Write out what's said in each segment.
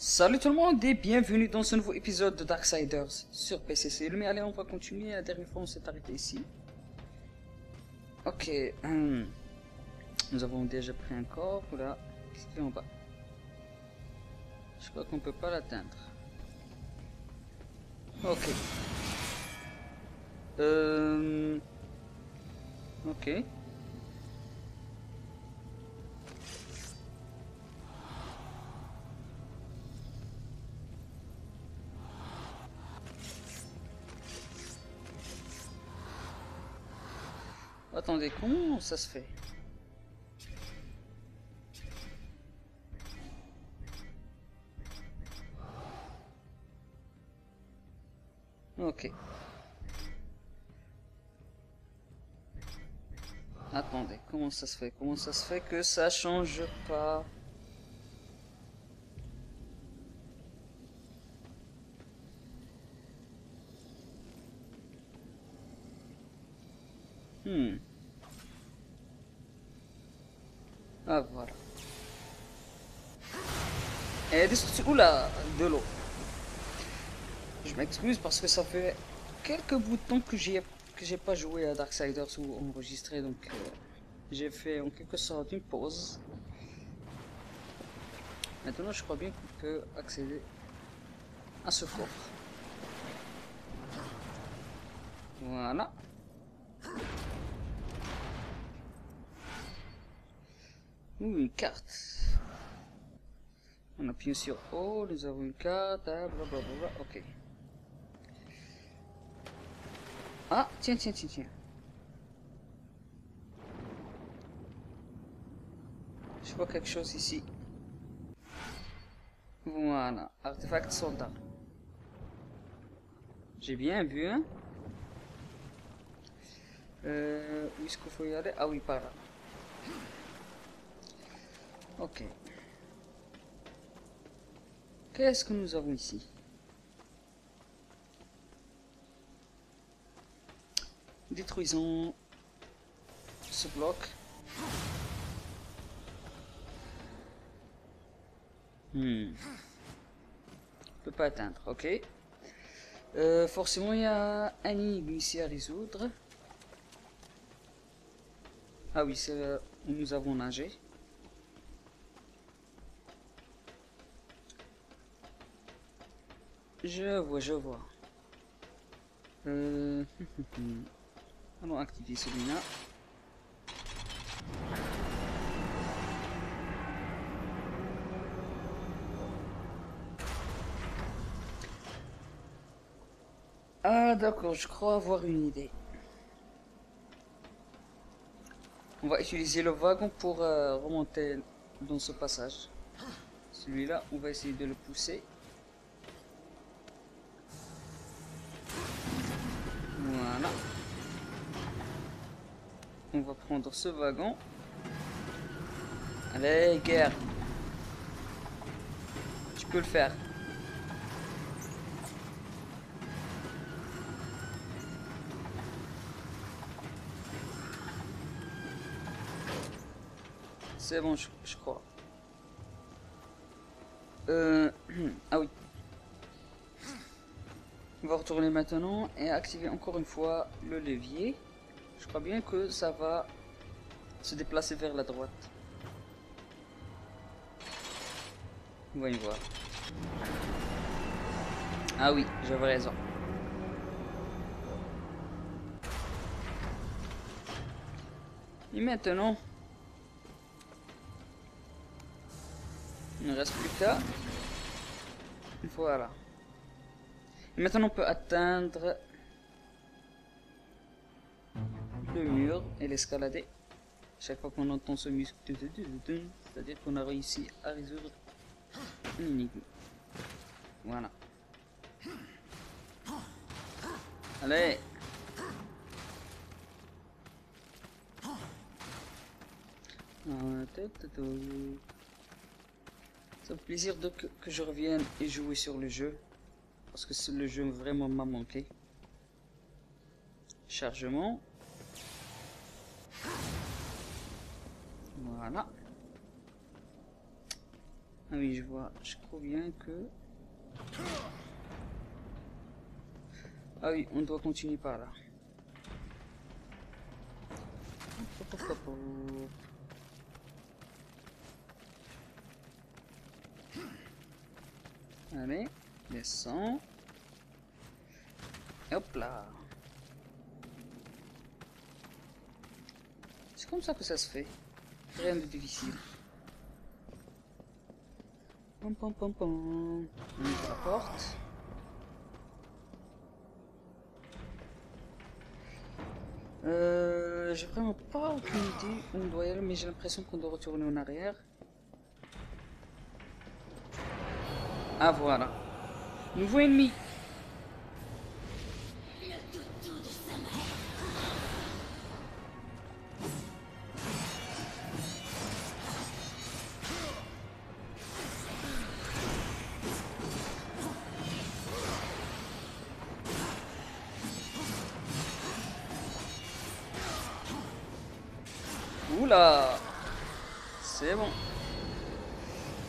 Salut tout le monde et bienvenue dans ce nouveau épisode de Darksiders sur PCC. Mais allez, on va continuer. La dernière fois, on s'est arrêté ici. Ok. hum. Nous avons déjà pris un corps. Là, qu'est-ce qu'il y en bas? Je crois qu'on peut pas l'atteindre. Ok. Euh... Ok. Attendez, comment ça se fait? Ok. Attendez, comment ça se fait? Comment ça se fait que ça change pas? Hmm. Ah voilà. Et des Oula, de l'eau? Je m'excuse parce que ça fait quelques bouts de temps que j'ai que j'ai pas joué à Darksiders ou enregistré donc euh, j'ai fait en quelque sorte une pause. Maintenant je crois bien qu'on peut accéder à ce coffre. Voilà. Une carte. On appuie sur O, nous avons une carte, ah, blablabla, ok. Ah, tiens, tiens, tiens, tiens. Je vois quelque chose ici. Voilà, artefact soldat. J'ai bien vu, hein euh, Où est-ce qu'il faut y aller? Ah oui, par là. Ok. Qu'est-ce que nous avons ici? Détruisons ce bloc. Hmm. On peut pas atteindre, ok. Euh, forcément, il y a un énigme ici à résoudre. Ah oui, c'est où nous avons nagé. Je vois, je vois. Euh... Allons activer celui-là. Ah d'accord, je crois avoir une idée. On va utiliser le wagon pour euh, remonter dans ce passage. Celui-là, on va essayer de le pousser. On va prendre ce wagon. Allez, guerre. Tu peux le faire. C'est bon, je, je crois. Euh, ah oui. On va retourner maintenant et activer encore une fois le levier. Je crois bien que ça va se déplacer vers la droite. Voyons voir. Ah oui, j'avais raison. Et maintenant, il ne reste plus qu'à... Voilà. Maintenant on peut atteindre le mur et l'escalader. Chaque fois qu'on entend ce muscle, c'est-à-dire qu'on a réussi à résoudre une énigme. Voilà. Allez C'est un plaisir de que, que je revienne et jouer sur le jeu. Parce que le jeu vraiment m'a manqué. Chargement. Voilà. Ah oui, je vois. Je crois bien que... Ah oui, on doit continuer par là. Allez, descends. Hop là. C'est comme ça que ça se fait. Rien de difficile. Pom pom pom pom. On ouvre la porte. Euh, j'ai vraiment pas aucune idée où on doit aller, mais j'ai l'impression qu'on doit retourner en arrière. Ah voilà. Nouveau ennemi. C'est bon.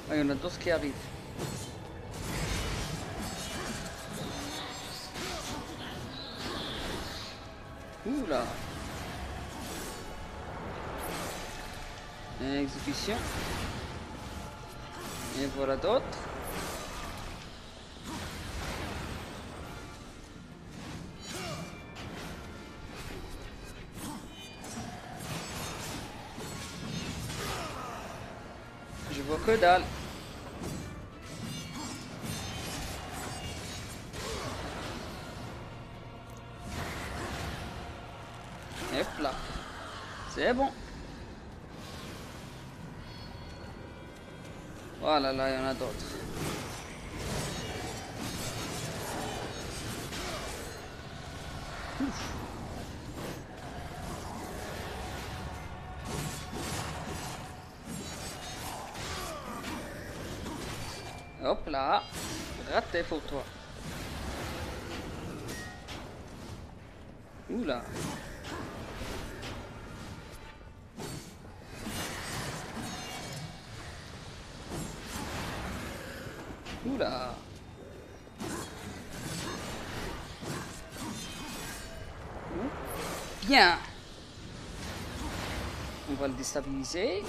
Ah, il y en a d'autres qui arrivent. Oula Exécution. Et voilà d'autres. Que là. C'est bon. Voilà, là, il y en a d'autres. Là. Raté pour toi. Oula. Oula. Bien. On va le déstabiliser.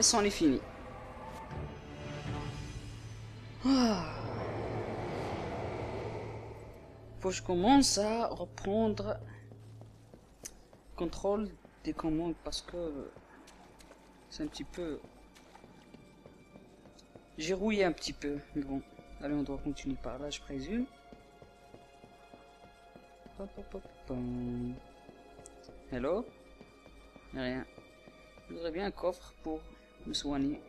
Et c'en est fini. Ah. Faut que je commence à reprendre contrôle des commandes parce que c'est un petit peu j'ai rouillé un petit peu mais bon allez on doit continuer par là je présume hello? Rien je voudrais bien un coffre pour me soigner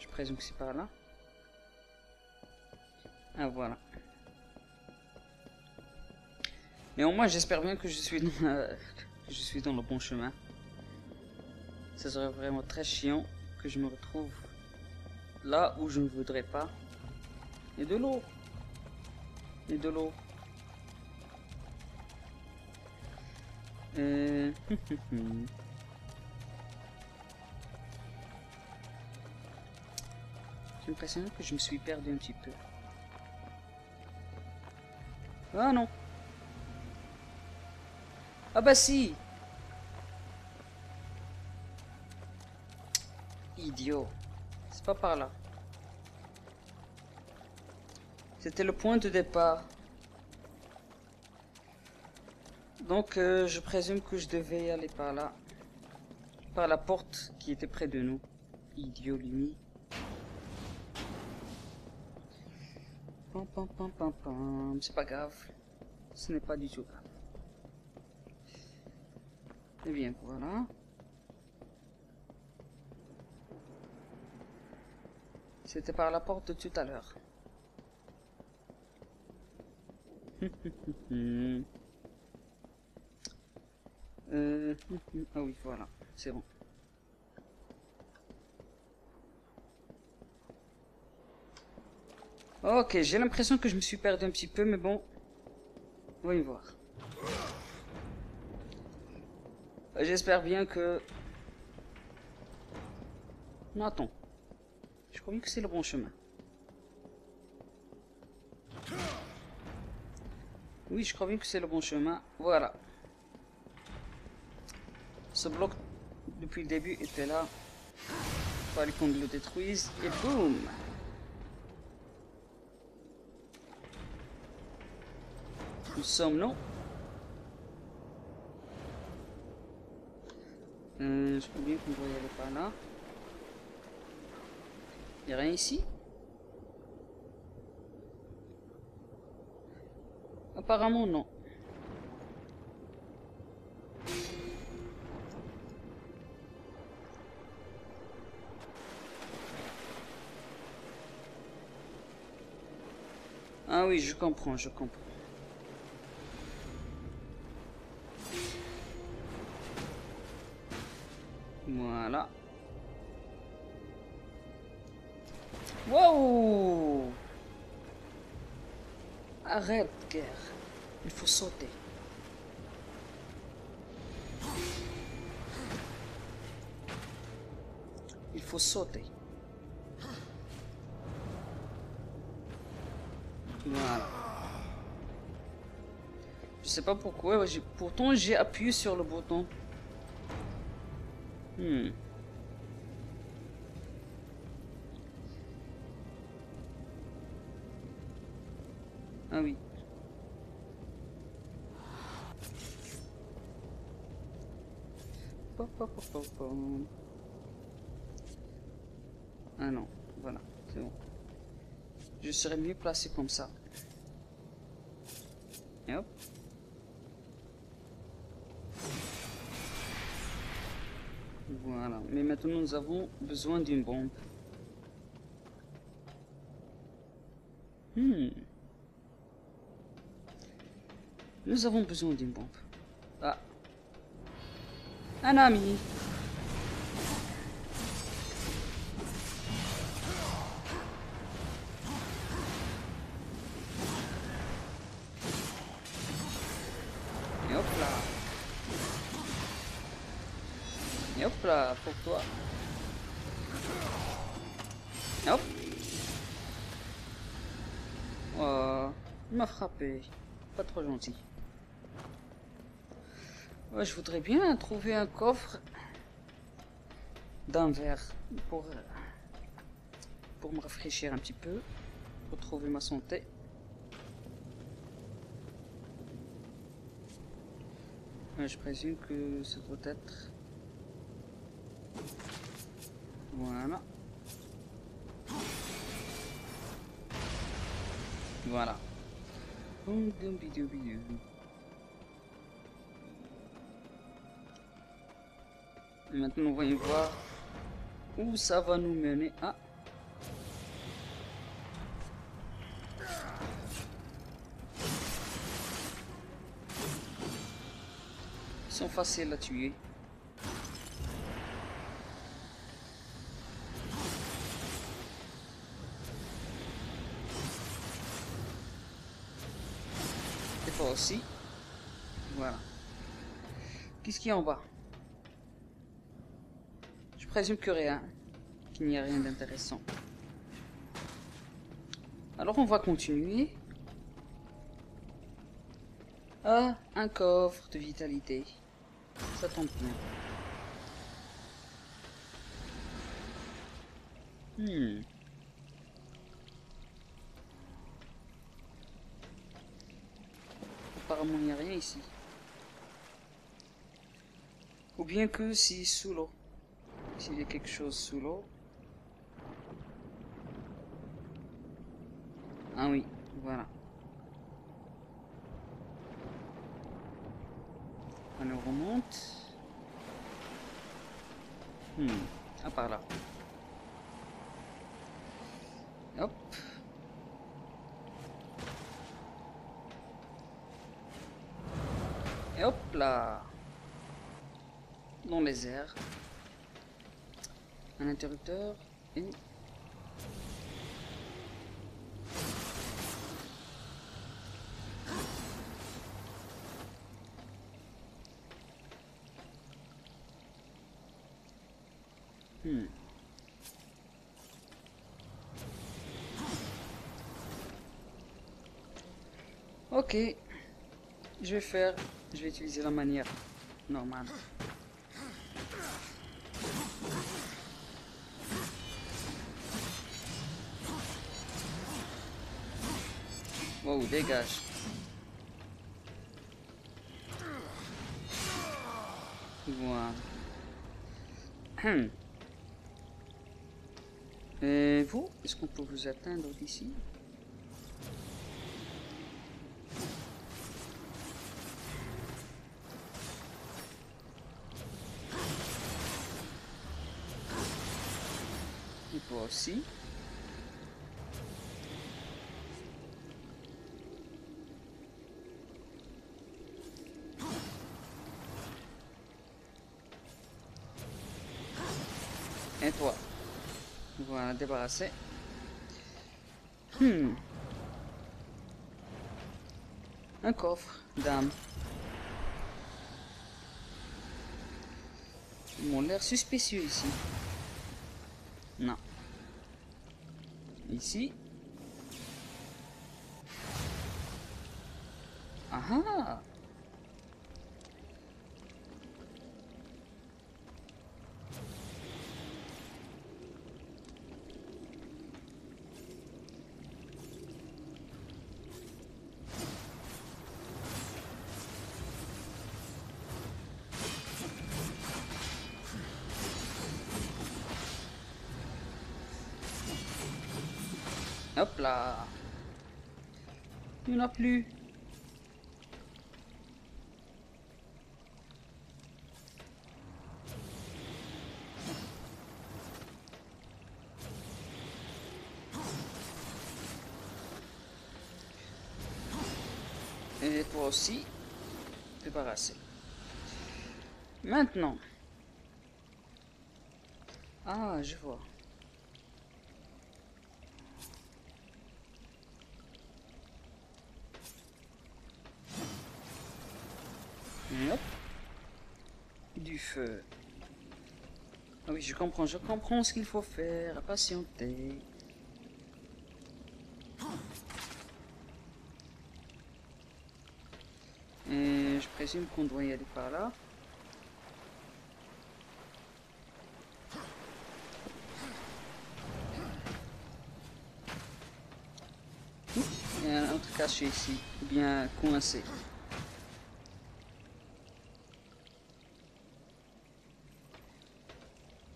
je présume que c'est par là ah voilà Néanmoins, j'espère bien que je suis dans, la- je suis dans le bon chemin. Ça serait vraiment très chiant que je me retrouve là où je ne voudrais pas. Et de l'eau. Et de l'eau. Euh... l'impression que je me suis perdu un petit peu. Ah non ah bah si Idiot. C'est pas par là. C'était le point de départ. Donc euh, je présume que je devais aller par là. Par la porte qui était près de nous. Idiot. Pam, pam, pam. C'est pas grave. Ce n'est pas du tout grave. Eh bien, voilà. C'était par la porte de tout à l'heure. Euh, ah oui, voilà, c'est bon. Ok, j'ai l'impression que je me suis perdu un petit peu, mais bon. Voyons voir. J'espère bien que... Non, attends. Je crois bien que c'est le bon chemin. Oui, je crois bien que c'est le bon chemin. Voilà. Ce bloc, depuis le début, était là. Il fallait qu'on le détruise. Et boum Nous sommes, non euh, Je crois bien qu'on doit y aller par là. A rien ici Apparemment non. Ah oui, je comprends, je comprends. Voilà. Wow Arrête, guerre. Il faut sauter. Il faut sauter. Voilà. Je sais pas pourquoi, pourtant j'ai appuyé sur le bouton. Hmm. Ah oui. Ah non, voilà, c'est bon. Je serais mieux placé comme ça. Et. Voilà, mais maintenant nous avons besoin d'une bombe. Hmm. Nous avons besoin d'une bombe. Ah. Un ami. Toi. Hop. Oh, il m'a frappé. Pas trop gentil. Je voudrais bien trouver un coffre d'un verre pour, pour me rafraîchir un petit peu, retrouver ma santé. je présume que ça doit être... Voilà. Voilà. Maintenant, on va y voir où ça va nous mener. Ah Ils sont faciles à tuer. Et toi Voilà. Qu'est-ce qu'il y a en bas? Présume que rien. Qu'il n'y a rien d'intéressant. Alors on va continuer. Ah, un coffre de vitalité. Ça tombe bien. Hmm. Apparemment il n'y a rien ici. Ou bien que si sous l'eau. S'il y a quelque chose sous l'eau. Ah oui, voilà. On remonte. Hmm, à part là. Hop. Et hop là Dans les airs. Un interrupteur. Et... Hmm. Ok, je vais faire je vais utiliser la manière normale. Wow, dégage. Voilà. Et vous, est-ce qu'on peut vous atteindre d'ici? Toi aussi. Et toi. Voilà, débarrassé. Hmm. Un coffre, dame. Ils m'ont l'air suspicieux ici. Non. Ici. Ah ah Il n'y en a plus. Et toi aussi, débarrassé. Maintenant. Ah, je vois. Hop. Du Ah oui, je comprends, je comprends ce qu'il faut faire. Patienter. Et je présume qu'on doit y aller par là. Il y a un autre caché ici, bien coincé.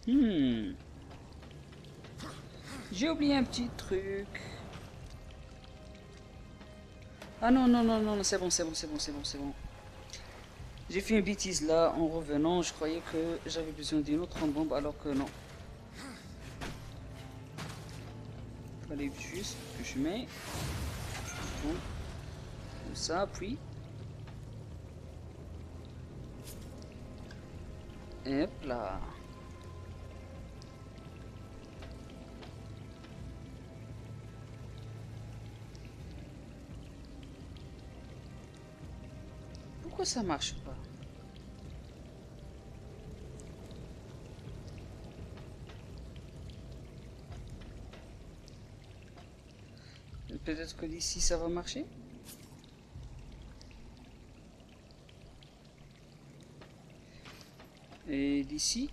Hmm. J'ai oublié un petit truc. Ah non, non, non, non, c'est bon, c'est bon, c'est bon, c'est bon, c'est bon. J'ai fait une bêtise là en revenant. Je croyais que j'avais besoin d'une autre bombe alors que non. Fallait juste que je mets. Comme ça, puis. Hop là. Ça marche pas Peut-être que d'ici ça va marcher Et d'ici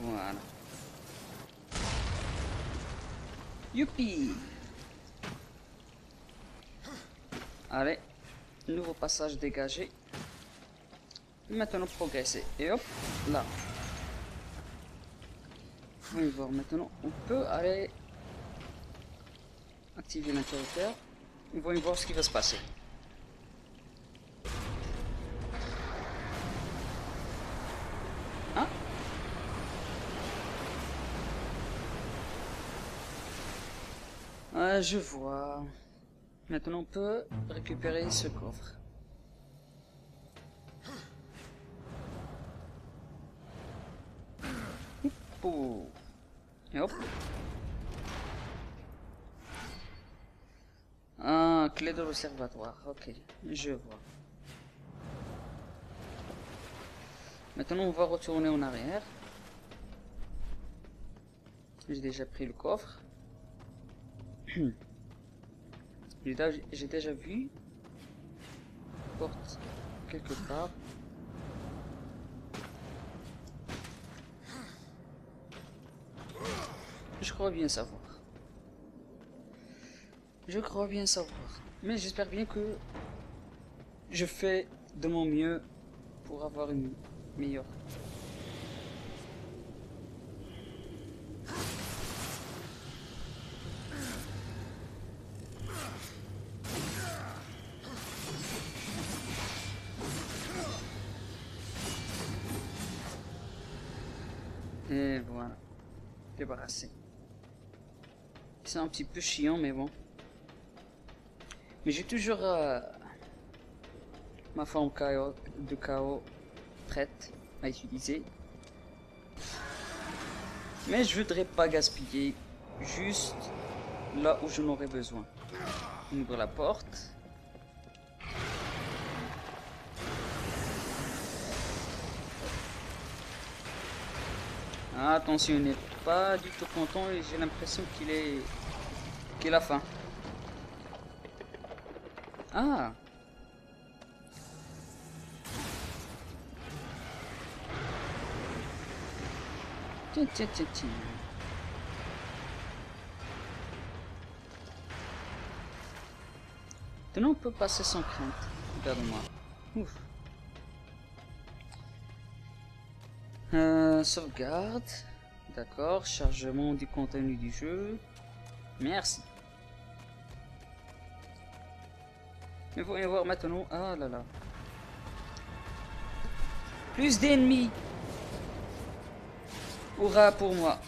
Voilà. Allez, nouveau passage dégagé. Maintenant progresser. Et hop, là. Voyons voir maintenant. On peut aller activer l'interrupteur. Voyons voir ce qui va se passer. Hein Ah, je vois. Maintenant on peut récupérer ce coffre. Et hop. Ah, clé de l'observatoire. Ok, je vois. Maintenant, on va retourner en arrière. J'ai déjà pris le coffre. J'ai déjà vu. Porte quelque part. Je crois bien savoir. Je crois bien savoir. Mais j'espère bien que je fais de mon mieux pour avoir une meilleure. Peu chiant, mais bon. Mais j'ai toujours euh, ma forme de chaos prête à utiliser. Mais je voudrais pas gaspiller juste là où je n'aurais besoin. Ouvre la porte. Attention, il n'est pas du tout content et j'ai l'impression qu'il est... qu'il a faim. Ah Tiens, tiens, tiens, tiens. Maintenant on peut passer sans crainte. Regarde-moi. Ouf. Euh, sauvegarde. D'accord. Chargement du contenu du jeu. Merci. Mais voyons voir maintenant. Ah là là. Plus d'ennemis. Hurrah pour moi.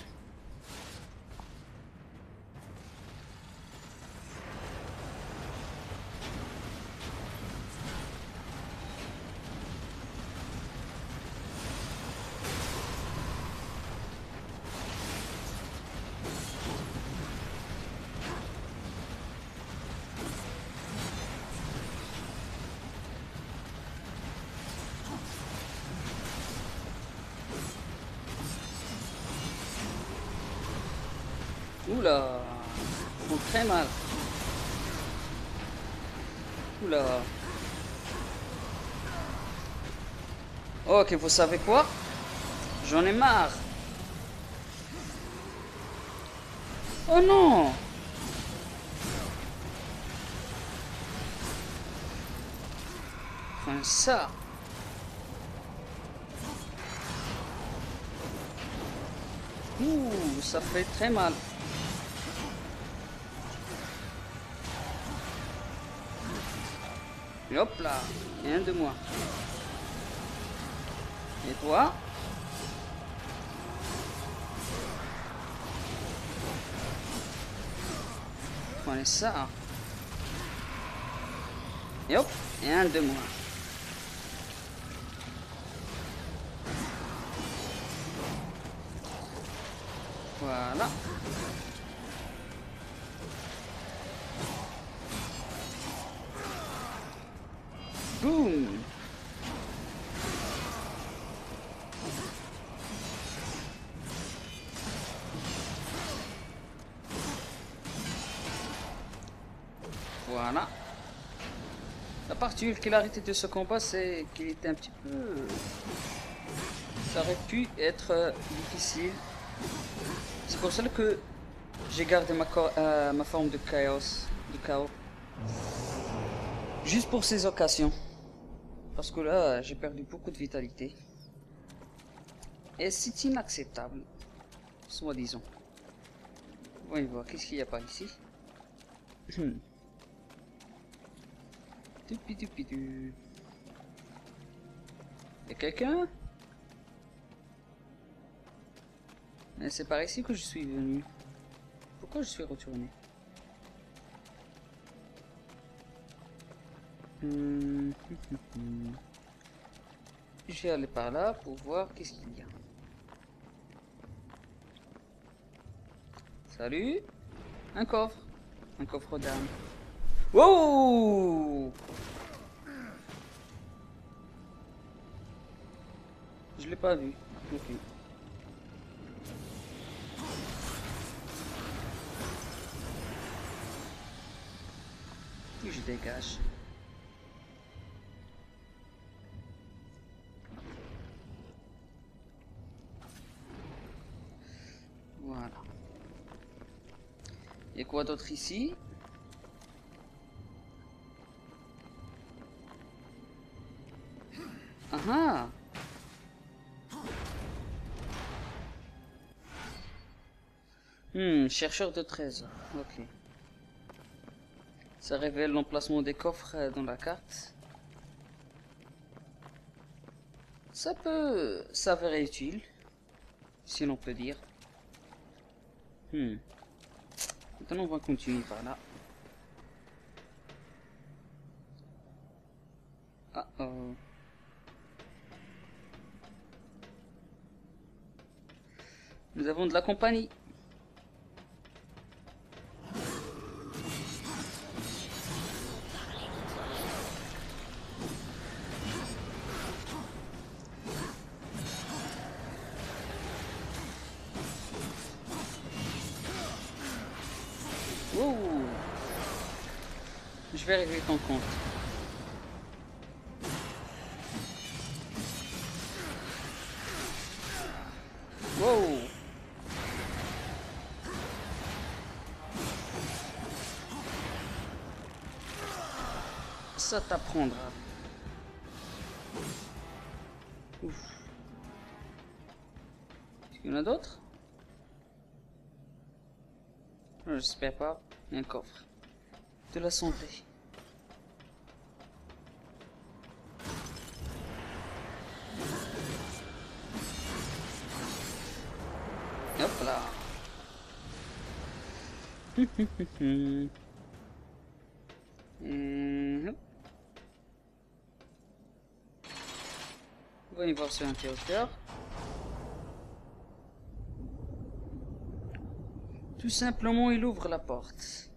Ok, vous savez quoi? J'en ai marre. Oh non ça Ouh, ça fait très mal. Et hop là, et un de moi. Et toi Prenez ça. Et hop, et un de moi. Voilà. Boum particularité de ce combat, c'est qu'il était un petit peu... Ça aurait pu être euh, difficile. C'est pour cela que j'ai gardé ma, euh, ma forme de chaos. De chaos. Juste pour ces occasions. Parce que là, j'ai perdu beaucoup de vitalité. Et c'est inacceptable. Soit disons. Voyons voir, qu'est-ce qu'il y a par ici? Y'a quelqu'un? C'est par ici que je suis venu. Pourquoi je suis retourné? Hmm. Je vais aller par là pour voir qu'est-ce qu'il y a. Salut Un coffre. Un coffre d'âme. Wow Je l'ai pas vu. Je dégage? Voilà. Et quoi d'autre ici? Chercheur de trésors. Ok. Ça révèle l'emplacement des coffres euh, dans la carte. Ça peut s'avérer utile, si l'on peut dire. Hmm. Maintenant, on va continuer par là. Ah oh. Nous avons de la compagnie. Ça t'apprendra. Ouf. Est-ce qu'il y en a d'autres? J'espère pas. Un coffre. De la santé. Hop là. Hum, hop. On va y voir sur l'interrupteur. Tout simplement, il ouvre la porte.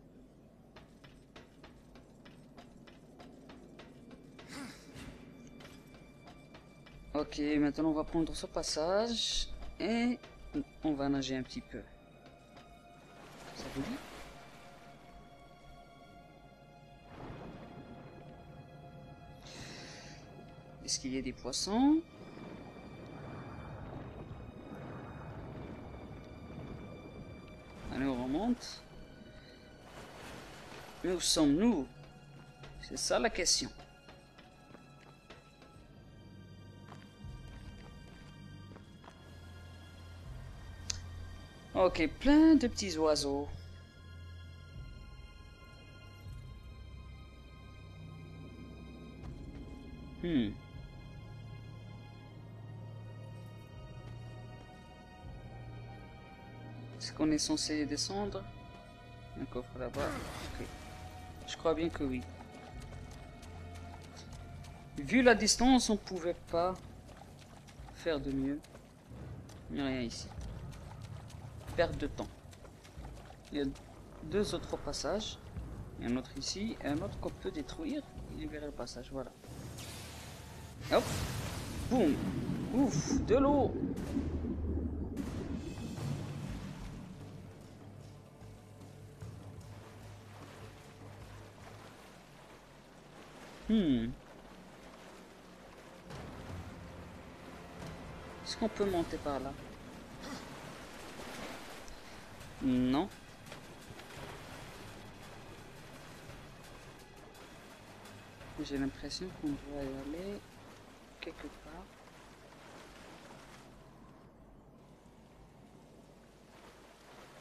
Ok, maintenant on va prendre ce passage et on va nager un petit peu. Ça vous dit? Qu'il y a des poissons Allez, on remonte. Mais où sommes-nous? C'est ça la question. Ok, plein de petits oiseaux. Hmm. Qu'on est censé descendre Un coffre là-bas. Je crois bien que oui. Vu la distance, on pouvait pas faire de mieux. Il rien ici. Perte de temps. Il y a deux autres passages. Un autre ici, et un autre qu'on peut détruire. Il verra le passage, voilà. Hop. Boum. Ouf, de l'eau. Qu'on peut monter par là Non. J'ai l'impression qu'on doit y aller quelque part.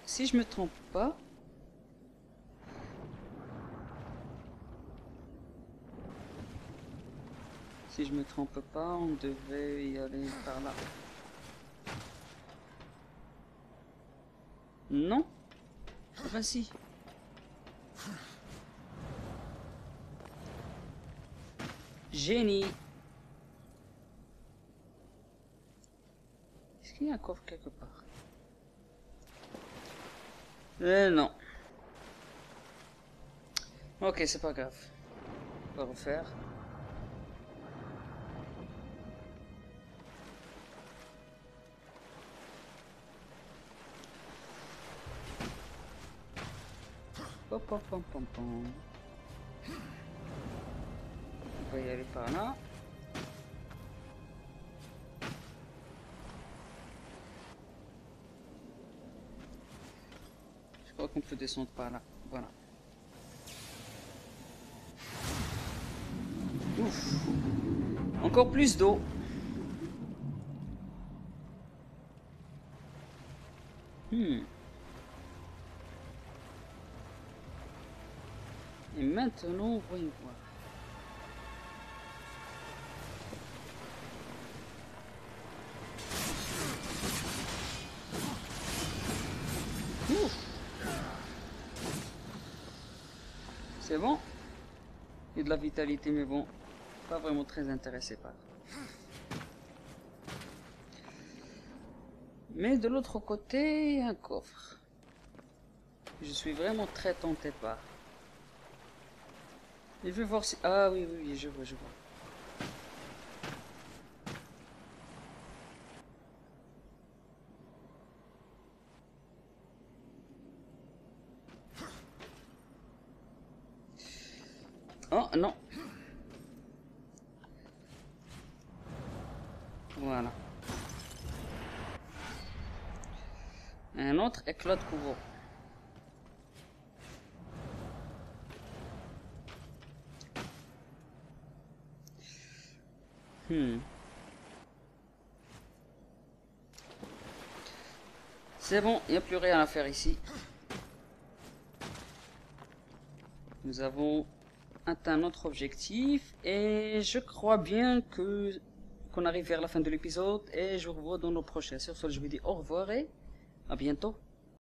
Si je me trompe pas, si je me trompe pas, on devait y aller par là. Non bah si. Génie Est-ce qu'il y a un coffre quelque part? Euh non. Ok, c'est pas grave. On va refaire. On va y aller par là. Je crois qu'on peut descendre par là. Voilà. Ouf. Encore plus d'eau. Hmm. Et maintenant, voyons voir. Ouf. C'est bon? A de la vitalité, mais bon, pas vraiment très intéressé par. Mais de l'autre côté, un coffre. Je suis vraiment très tenté par. Je vais voir si... Ah oui, oui, oui, je vois, je vois. Oh, non. Voilà. Un autre éclat de couvent. Hmm. C'est bon, il n'y a plus rien à faire ici. Nous avons atteint notre objectif et je crois bien que qu'on arrive vers la fin de l'épisode et je vous revois dans nos prochains. Sur ce, je vous dis au revoir et à bientôt.